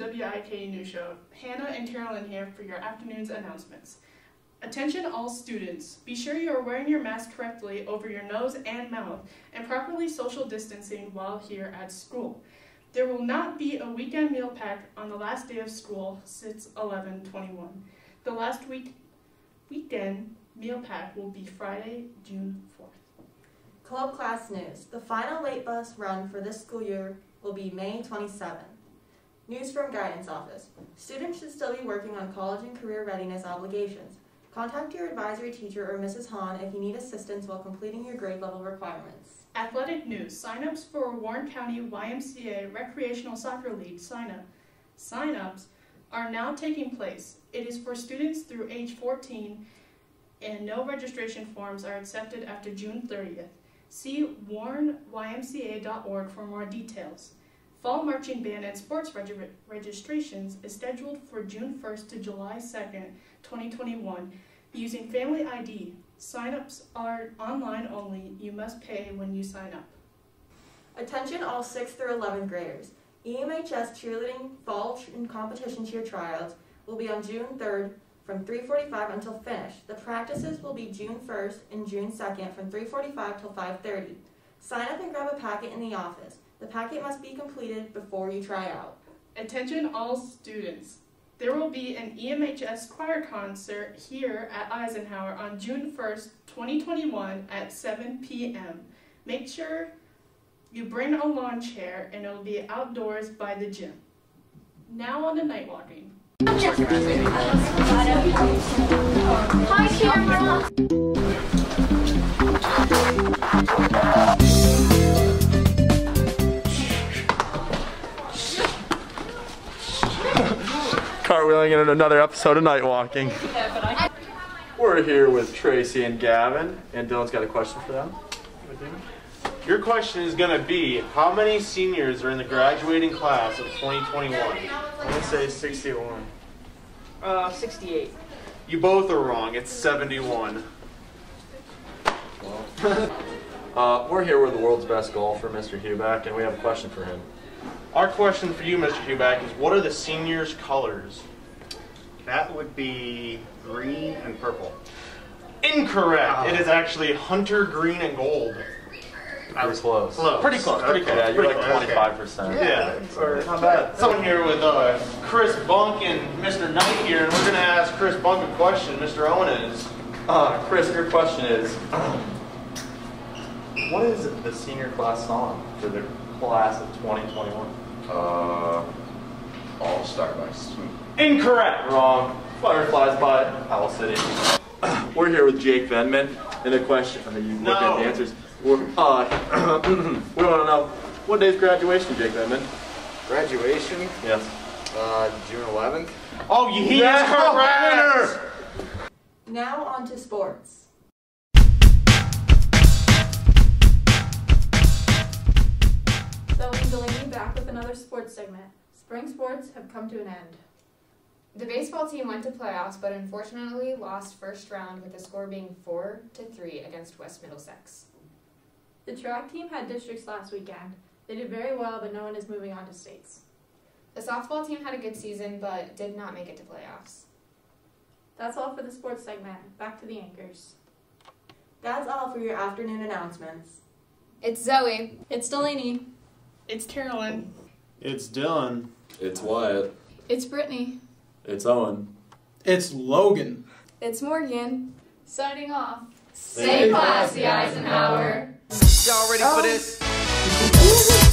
WIKE News Show. Hannah and Carolyn here for your afternoon's announcements. Attention all students. Be sure you are wearing your mask correctly over your nose and mouth and properly social distancing while here at school. There will not be a weekend meal pack on the last day of school since 11-21. The last week weekend meal pack will be Friday, June 4th. Club class news. The final late bus run for this school year will be May 27. News from Guidance Office. Students should still be working on college and career readiness obligations. Contact your advisory teacher or Mrs. Hahn if you need assistance while completing your grade level requirements. Athletic news. Signups for Warren County YMCA Recreational Soccer League sign-up. Sign-ups are now taking place. It is for students through age 14 and no registration forms are accepted after June 30th. See warrenymca.org for more details. Fall marching band and sports regi- registrations is scheduled for June 1st to July 2nd, 2021, using Family ID. Sign-ups are online only. You must pay when you sign up. Attention all 6th through 11th graders. EMHS cheerleading fall and competition cheer tryouts will be on June 3rd from 3:45 until finish. The practices will be June 1st and June 2nd from 3:45 till 5:30. Sign up and grab a packet in the office. The packet must be completed before you try out. Attention all students. There will be an EMHS choir concert here at Eisenhower on June 1st, 2021 at 7 p.m. Make sure you bring a lawn chair and it will be outdoors by the gym. Now on the night walking. Hi, camera. Cartwheeling in another episode of Night Walking. We're here with Tracy and Gavin, and Dylan's got a question for them. Your question is going to be how many seniors are in the graduating class of 2021? I'm gonna say 61. Uh, 68. You both are wrong. It's 71. Uh, we're here with the world's best golfer, Mr. Huback, and we have a question for him. Our question for you, Mr. Huback, is what are the seniors' colors? That would be green and purple. Incorrect. It is actually hunter green and gold. Pretty close. Close. Pretty close. Pretty close. Yeah, you're pretty like 25%. Yeah. Or not bad. Someone here with uh, Chris Bunk and Mr. Knight here, and we're going to ask Chris Bunk a question. Mr. Owen is. Uh, Chris, your question is What is the senior class song for the class of 2021? Uh, All Star by Incorrect. Wrong. Fireflies by Owl City. We're here with Jake Venman, and the question, I mean, you looked at the answers. We're, uh, we want to know, what day's graduation, Jake Venman? Graduation, Yes. uh, June 11th. Oh, he is correct. Now on to sports. Zoe and Delaney back with another sports segment. Spring sports have come to an end. The baseball team went to playoffs, but unfortunately lost first round with the score being four to three against West Middlesex. The track team had districts last weekend. They did very well, but no one is moving on to states. The softball team had a good season, but did not make it to playoffs. That's all for the sports segment. Back to the anchors. That's all for your afternoon announcements. It's Zoe. It's Delaney. It's Carolyn. It's Dylan. It's Wyatt. It's Brittany. It's Owen. It's Logan. It's Morgan. Signing off. Stay classy, Eisenhower. Y'all ready for this? Oh.